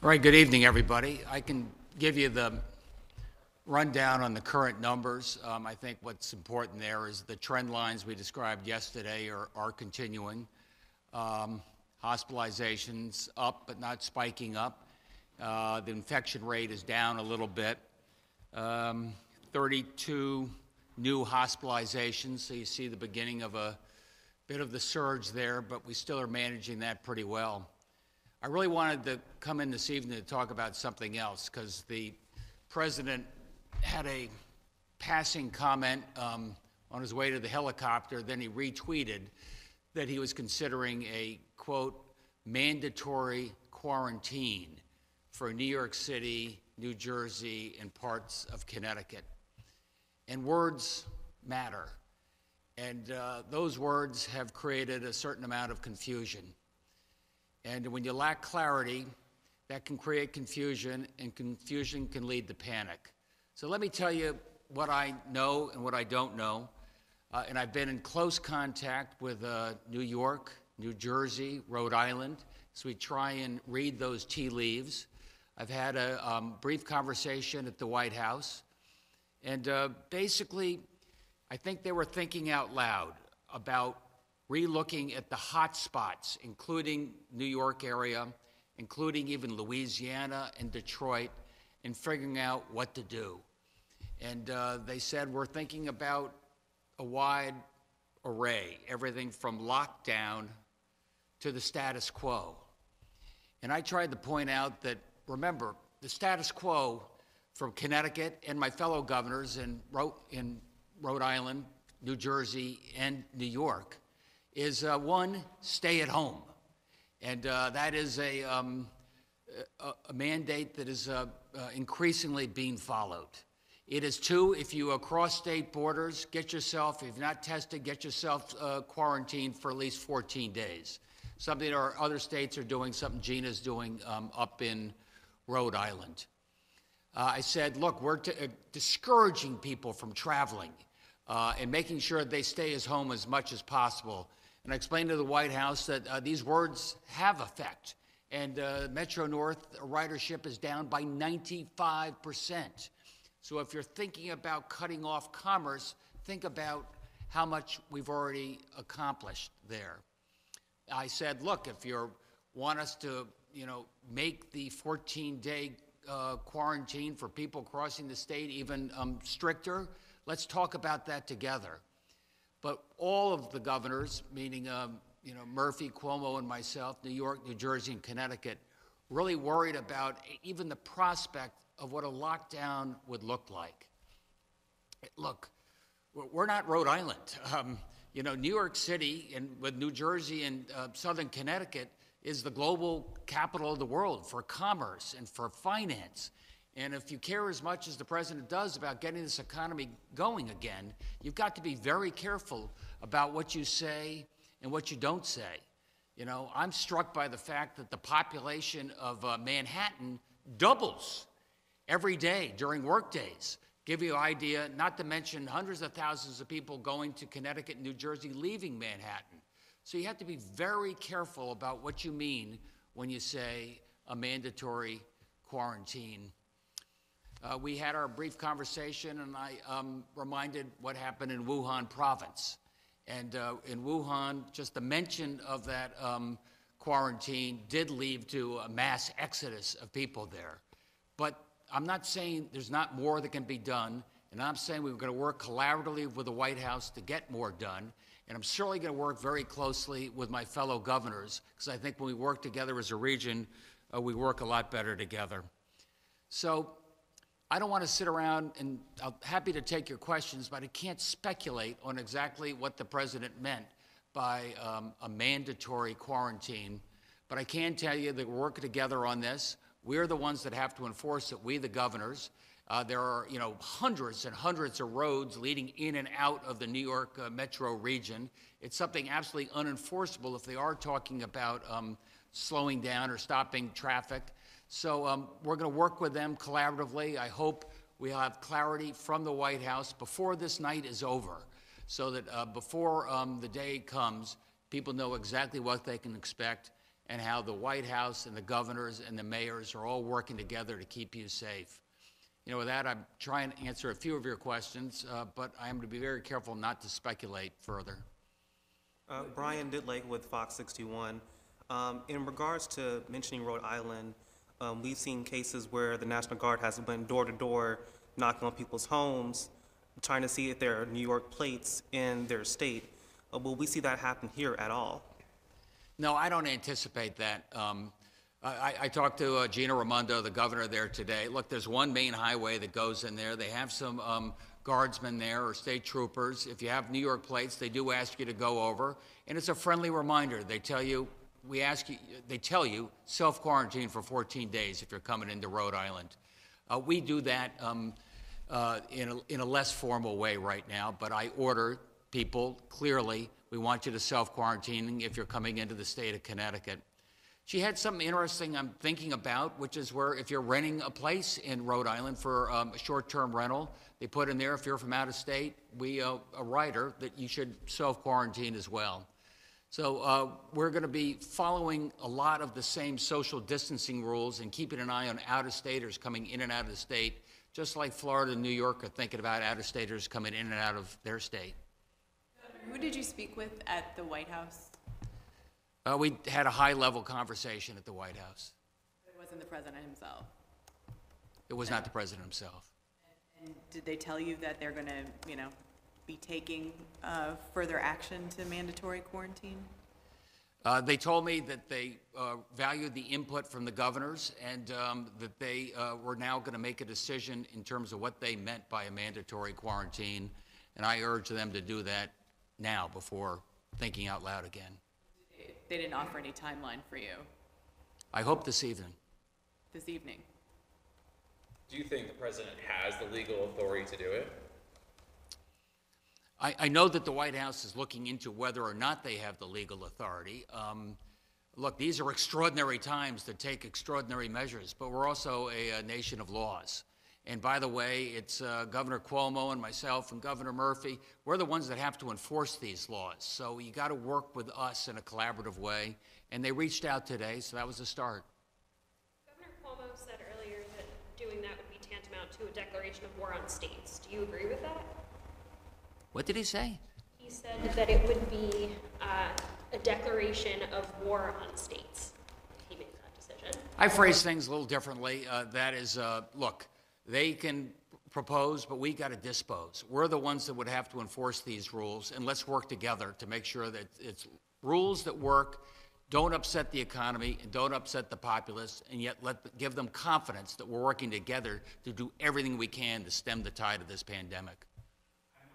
All right, good evening, everybody. I can give you the rundown on the current numbers. Um, I think what's important there is the trend lines we described yesterday are, are continuing. Um, hospitalizations up, but not spiking up. Uh, the infection rate is down a little bit. Um, 32 new hospitalizations, so you see the beginning of a bit of the surge there, but we still are managing that pretty well. I really wanted to come in this evening to talk about something else because the president had a passing comment um, on his way to the helicopter. Then he retweeted that he was considering a quote mandatory quarantine for New York City, New Jersey, and parts of Connecticut. And words matter. And uh, those words have created a certain amount of confusion. And when you lack clarity, that can create confusion, and confusion can lead to panic. So let me tell you what I know and what I don't know. Uh, and I've been in close contact with uh, New York, New Jersey, Rhode Island, so we try and read those tea leaves. I've had a um, brief conversation at the White House, and uh, basically, I think they were thinking out loud about relooking at the hot spots, including New York area, including even Louisiana and Detroit, and figuring out what to do. And uh, they said, we're thinking about a wide array, everything from lockdown to the status quo. And I tried to point out that, remember, the status quo from Connecticut and my fellow governors in in Rhode Island, New Jersey, and New York is uh, one, stay at home. And uh, that is a, um, a, a, mandate that is uh, uh increasingly being followed. It is two, if you cross state borders, get yourself, if not tested, get yourself uh, quarantined for at least 14 days. Something our other states are doing, something Gina's doing um, up in Rhode Island. Uh, I said, look, we're discouraging people from traveling and making sure they stay as home as much as possible and I explained to the White House that uh, these words have effect. And uh, Metro North ridership is down by 95%. So if you're thinking about cutting off commerce, think about how much we've already accomplished there. I said, look, if you want us to, you know, make the 14-day uh, quarantine for people crossing the state even um, stricter, let's talk about that together. But all of the governors, meaning um, you know Murphy, Cuomo, and myself, New York, New Jersey, and Connecticut, really worried about even the prospect of what a lockdown would look like. Look, we're not Rhode Island. Um, you know, New York City and with New Jersey and uh, Southern Connecticut is the global capital of the world for commerce and for finance. And if you care as much as the president does about getting this economy going again, you've got to be very careful about what you say and what you don't say. You know, I'm struck by the fact that the population of uh, Manhattan doubles every day during work days. Give you an idea, not to mention hundreds of thousands of people going to Connecticut and New Jersey leaving Manhattan. So you have to be very careful about what you mean when you say a mandatory quarantine Uh, we had our brief conversation, and I um, reminded what happened in Wuhan province. And uh, in Wuhan, just the mention of that um, quarantine did lead to a mass exodus of people there. But I'm not saying there's not more that can be done, and I'm saying we're going to work collaboratively with the White House to get more done. And I'm certainly going to work very closely with my fellow governors, because I think when we work together as a region, uh, we work a lot better together. So I don't want to sit around and I'm happy to take your questions, but I can't speculate on exactly what the president meant by um, a mandatory quarantine. But I can tell you that we're working together on this. We're the ones that have to enforce it, we, the governors. Uh, there are, you know, hundreds and hundreds of roads leading in and out of the New York uh, metro region. It's something absolutely unenforceable if they are talking about um, slowing down or stopping traffic. So um, we're going to work with them collaboratively. I hope we have clarity from the White House before this night is over, so that uh, before um, the day comes, people know exactly what they can expect and how the White House and the governors and the mayors are all working together to keep you safe. You know, with that, I'm trying to answer a few of your questions, uh, but I am going to be very careful not to speculate further. Uh, Brian Ditlake with Fox 61. Um, in regards to mentioning Rhode Island, um, we've seen cases where the National Guard has went door to door, knocking on people's homes, trying to see if there are New York plates in their state. Uh, will we see that happen here at all? No, I don't anticipate that. Um, I, I, talked to uh, Gina Raimondo, the governor there today. Look, there's one main highway that goes in there. They have some um, guardsmen there or state troopers. If you have New York plates, they do ask you to go over. And it's a friendly reminder. They tell you, we ask you, they tell you, self quarantine for 14 days if you're coming into Rhode Island. Uh, we do that um, uh, in, a, in a less formal way right now, but I order people clearly, we want you to self quarantine if you're coming into the state of Connecticut. She had something interesting I'm thinking about, which is where if you're renting a place in Rhode Island for um, a short term rental, they put in there if you're from out of state, we, uh, a writer, that you should self quarantine as well. So uh, we're going to be following a lot of the same social distancing rules and keeping an eye on out-of-staters coming in and out of the state, just like Florida and New York are thinking about out-of-staters coming in and out of their state. Who did you speak with at the White House? Uh, we had a high-level conversation at the White House. It wasn't the president himself. It was not the president himself. And did they tell you that they're going to, you know, be taking uh, further action to mandatory quarantine? Uh, they told me that they uh, valued the input from the governors and um, that they uh, were now going to make a decision in terms of what they meant by a mandatory quarantine. And I urge them to do that now before thinking out loud again. They didn't offer any timeline for you I hope this evening. this evening. Do you think the president has the legal authority to do it? I, I know that the White House is looking into whether or not they have the legal authority. Um, look, these are extraordinary times to take extraordinary measures, but we're also a, a nation of laws. And by the way, it's uh, Governor Cuomo and myself and Governor Murphy. We're the ones that have to enforce these laws. So you got to work with us in a collaborative way. And they reached out today, so that was a start. Governor Cuomo said earlier that doing that would be tantamount to a declaration of war on states. Do you agree with that? What did he say? He said that it would be uh, a declaration of war on states. He made that decision. I phrase things a little differently. Uh, that is, uh, look, they can propose, but we got to dispose. We're the ones that would have to enforce these rules, and let's work together to make sure that it's rules that work, don't upset the economy, and don't upset the populace, and yet let give them confidence that we're working together to do everything we can to stem the tide of this pandemic.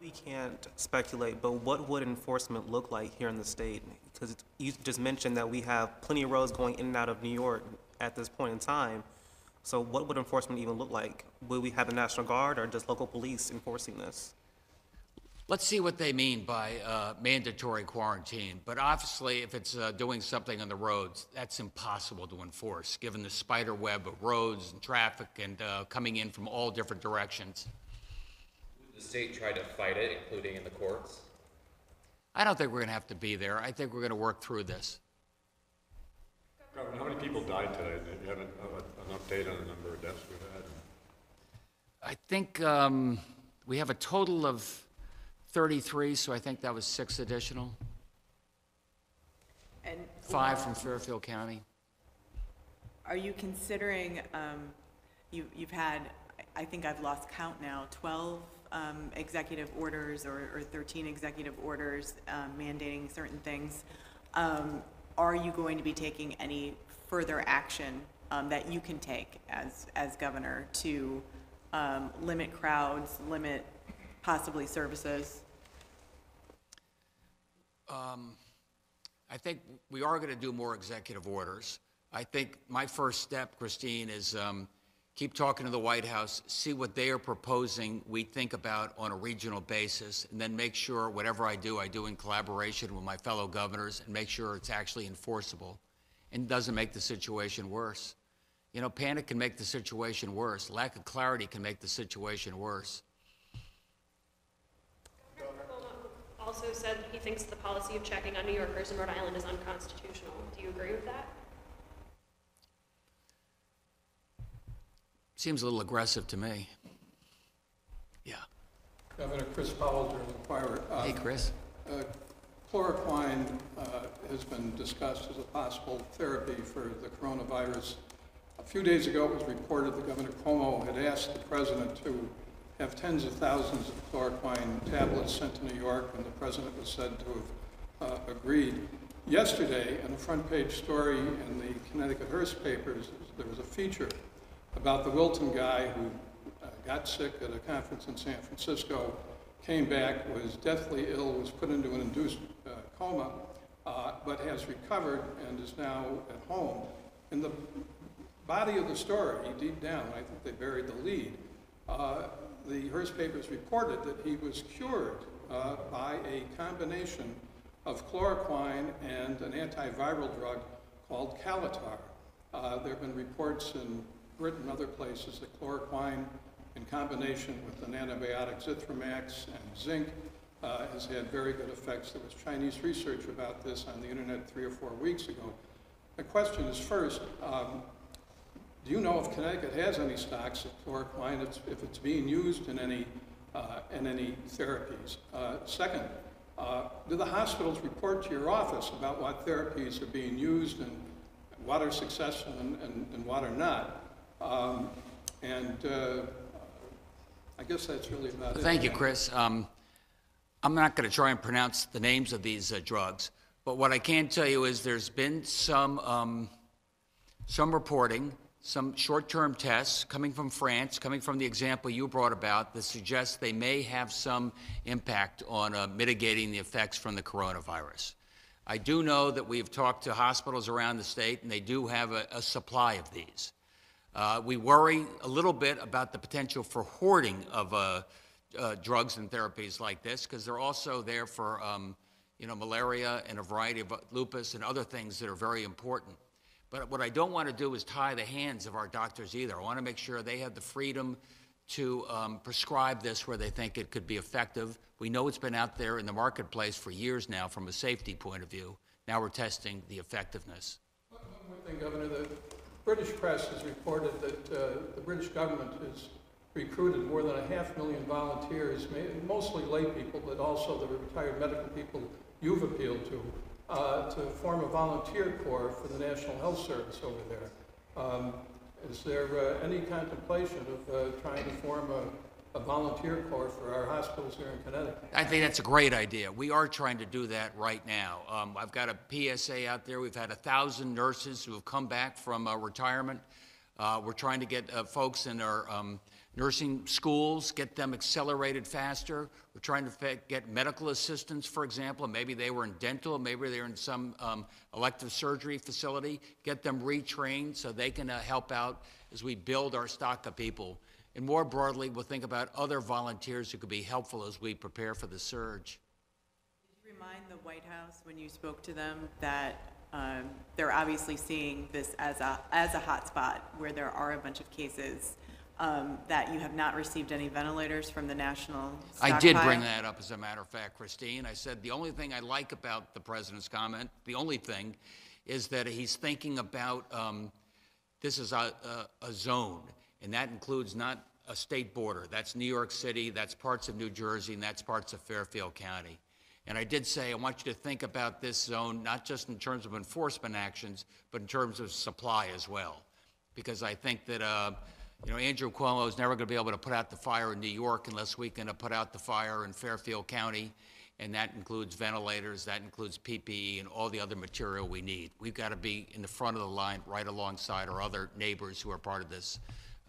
We can't speculate, but what would enforcement look like here in the state? Because you just mentioned that we have plenty of roads going in and out of New York at this point in time. So what would enforcement even look like? Will we have the National Guard or just local police enforcing this? Let's see what they mean by uh, mandatory quarantine. But obviously, if it's uh, doing something on the roads, that's impossible to enforce, given the spider web of roads and traffic and uh, coming in from all different directions. Would the state try to fight it, including in the courts? I don't think we're going to have to be there. I think we're going to work through this. Governor, how many people died today? Do you have an, uh, an update on the number of deaths we've had? I think um, we have a total of 33, so I think that was six additional, And five from Fairfield County. Are you considering, um, you, you've had, I think I've lost count now, 12 um, executive orders or or 13 executive orders um, mandating certain things. Um, Are you going to be taking any further action um, that you can take as, as governor to um, limit crowds, limit possibly services? I think we are going to do more executive orders. I think my first step, Christine, is um, keep talking to the White House, see what they are proposing we think about on a regional basis, and then make sure whatever I do, I do in collaboration with my fellow governors and make sure it's actually enforceable and doesn't make the situation worse. You know, panic can make the situation worse. Lack of clarity can make the situation worse. Governor also said he thinks the policy of checking on New Yorkers in Rhode Island is unconstitutional. Do you agree with that? Seems a little aggressive to me. Yeah. Governor Chris Powell, Journal Inquirer. uh, Hey, Chris? uh, Chloroquine uh, has been discussed as a possible therapy for the coronavirus. A few days ago, it was reported that Governor Cuomo had asked the president to have tens of thousands of chloroquine tablets sent to New York, and the president was said to have uh, agreed. Yesterday, in a front-page story in the Connecticut Hearst papers, there was a feature about the Wilton guy who uh, got sick at a conference in San Francisco, came back, was deathly ill, was put into an induced uh, coma, uh, but has recovered and is now at home. In the body of the story, deep down, I think they buried the lead. Uh, the Hearst papers reported that he was cured uh, by a combination of chloroquine and an antiviral drug called Kaletra. Uh, there have been reports in And other places that chloroquine, in combination with an antibiotic Zithromax and zinc, uh, has had very good effects. There was Chinese research about this on the internet three or four weeks ago. The question is first, um, do you know if Connecticut has any stocks of chloroquine, it's- if it's being used in any, uh, in any therapies? Uh, Second, uh, do the hospitals report to your office about what therapies are being used and what are successful and, and, and what are not? Um, And uh, I guess that's really about it. Thank you, Chris. Um, I'm not going to try and pronounce the names of these uh, drugs, but what I can tell you is there's been some, um, some reporting, some short-term tests coming from France, coming from the example you brought about, that suggests they may have some impact on uh, mitigating the effects from the coronavirus. I do know that we've talked to hospitals around the state, and they do have a, a supply of these. Uh, we worry a little bit about the potential for hoarding of uh, uh, drugs and therapies like this because they're also there for, um, you know, malaria and a variety of uh, lupus and other things that are very important. But what I don't want to do is tie the hands of our doctors either. I want to make sure they have the freedom to um, prescribe this where they think it could be effective. We know it's been out there in the marketplace for years now from a safety point of view. Now we're testing the effectiveness. One more thing, Governor, the British press has reported that uh, the British government has recruited more than a half million volunteers, mostly lay people, but also the retired medical people you've appealed to, uh, to form a volunteer corps for the National Health Service over there. Um, Is there uh, any contemplation of uh, trying to form a, a volunteer corps for our hospitals here in Connecticut? I think that's a great idea. We are trying to do that right now. Um, I've got a PSA out there. We've had a thousand nurses who have come back from uh, retirement. Uh, we're trying to get uh, folks in our um, nursing schools, get them accelerated faster. We're trying to get medical assistants, for example. Maybe they were in dental, maybe they're in some um, elective surgery facility. Get them retrained so they can uh, help out as we build our stock of people. And more broadly, we'll think about other volunteers who could be helpful as we prepare for the surge. Did you remind the White House when you spoke to them that um, they're obviously seeing this as a, as a hotspot where there are a bunch of cases, um, that you have not received any ventilators from the national I did bring that up, as a matter of fact, Christine. I said the only thing I like about the president's comment, the only thing, is that he's thinking about um, this is a, a, a zone, and that includes not a state border. That's New York City, that's parts of New Jersey, and that's parts of Fairfield County. And I did say, I want you to think about this zone, not just in terms of enforcement actions, but in terms of supply as well. Because I think that, uh, you know, Andrew Cuomo is never going to be able to put out the fire in New York unless we can put out the fire in Fairfield County. And that includes ventilators, that includes PPE, and all the other material we need. We've got to be in the front of the line, right alongside our other neighbors who are part of this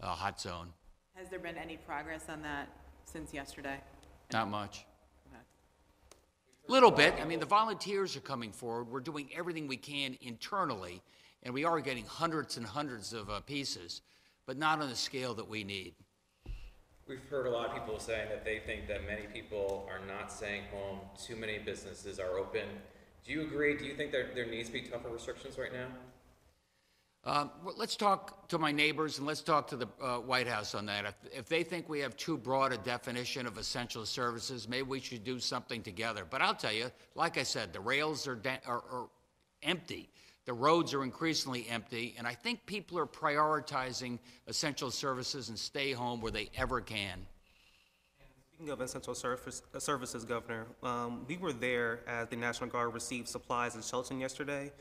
uh, hot zone. Has there been any progress on that since yesterday? Not much. Okay. Little bit. I mean, the volunteers are coming forward. We're doing everything we can internally, and we are getting hundreds and hundreds of uh, pieces, but not on the scale that we need. We've heard a lot of people saying that they think that many people are not staying home, too many businesses are open. Do you agree? Do you think there, there needs to be tougher restrictions right now? Um, Let's talk to my neighbors and let's talk to the uh, White House on that. If, if they think we have too broad a definition of essential services, maybe we should do something together. But I'll tell you, like I said, the rails are, are, are empty. The roads are increasingly empty, and I think people are prioritizing essential services and stay home where they ever can. Speaking of essential service, uh, services, Governor, um, we were there as the National Guard received supplies in Shelton yesterday.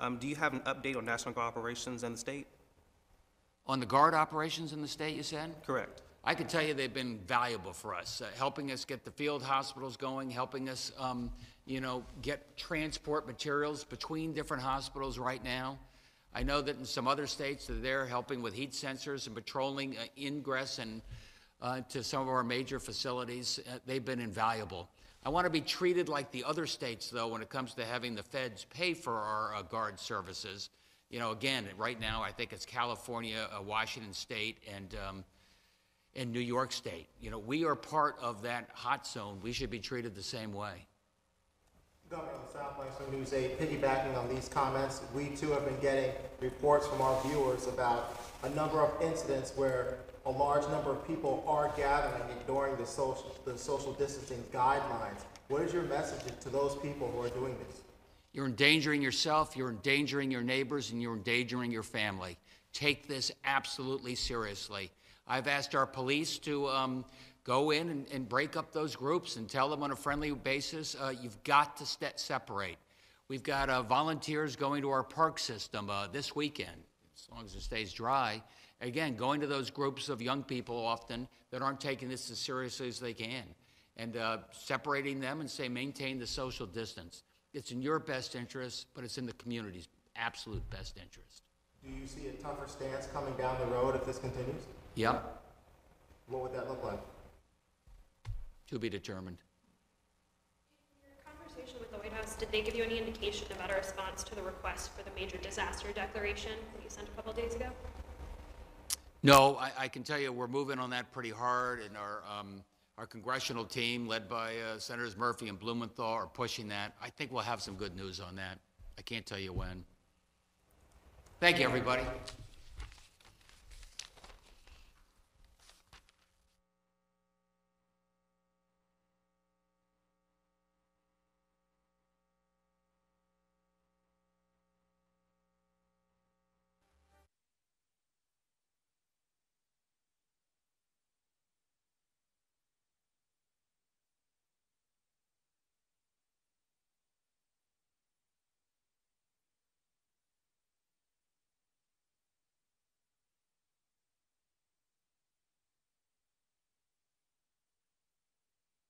Um, do you have an update on National Guard operations in the state? On the guard operations in the state, you said? Correct. I can tell you they've been valuable for us, uh, helping us get the field hospitals going, helping us, um, you know, get transport materials between different hospitals right now. I know that in some other states, they're helping with heat sensors and patrolling uh, ingress and uh, to some of our major facilities. Uh, they've been invaluable. I want to be treated like the other states, though, when it comes to having the feds pay for our uh, guard services. You know, again, right now, I think it's California, uh, Washington State, and um, in New York State. You know, we are part of that hot zone. We should be treated the same way. Governor of the South Langston News 8, piggybacking on these comments, we too have been getting reports from our viewers about a number of incidents where a large number of people are gathering ignoring the social, the social distancing guidelines. What is your message to those people who are doing this? You're endangering yourself, you're endangering your neighbors, and you're endangering your family. Take this absolutely seriously. I've asked our police to um, go in and, and break up those groups and tell them on a friendly basis, uh, you've got to separate. We've got uh, volunteers going to our park system uh, this weekend, as long as it stays dry. Again, going to those groups of young people often that aren't taking this as seriously as they can and uh, separating them and say maintain the social distance. It's in your best interest, but it's in the community's absolute best interest. Do you see a tougher stance coming down the road if this continues? Yep, What would that look like? to be determined. Did they give you any indication about a response to the request for the major disaster declaration that you sent a couple days ago? No, I, I can tell you we're moving on that pretty hard, and our, um, our congressional team, led by uh, Senators Murphy and Blumenthal, are pushing that. I think we'll have some good news on that. I can't tell you when. Thank you, everybody.